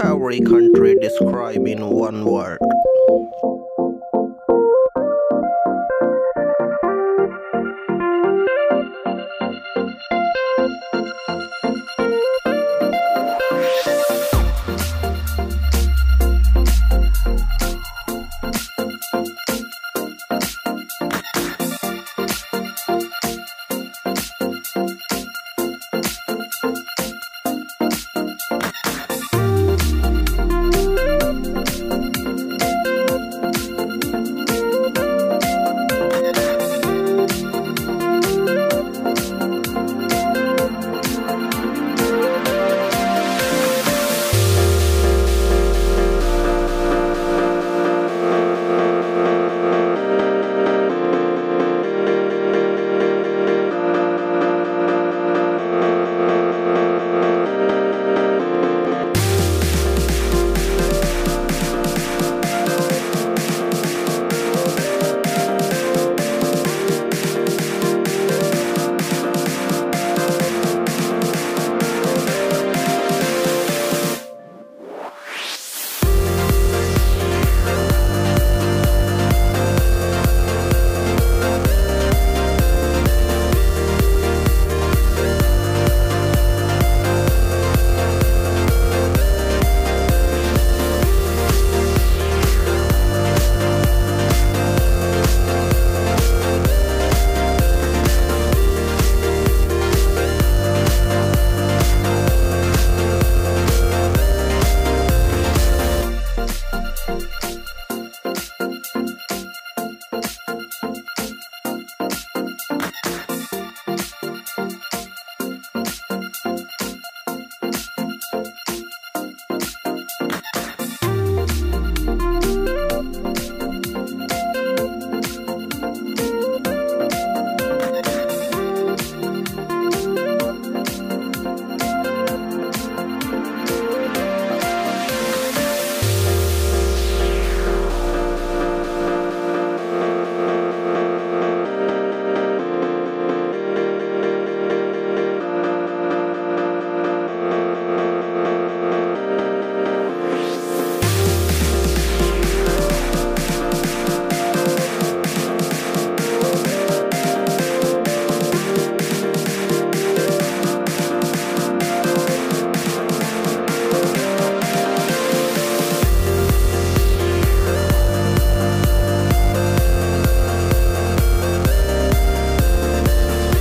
Every country described in one word.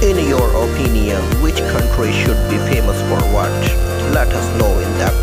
In your opinion, which country should be famous for what? Let us know in comments.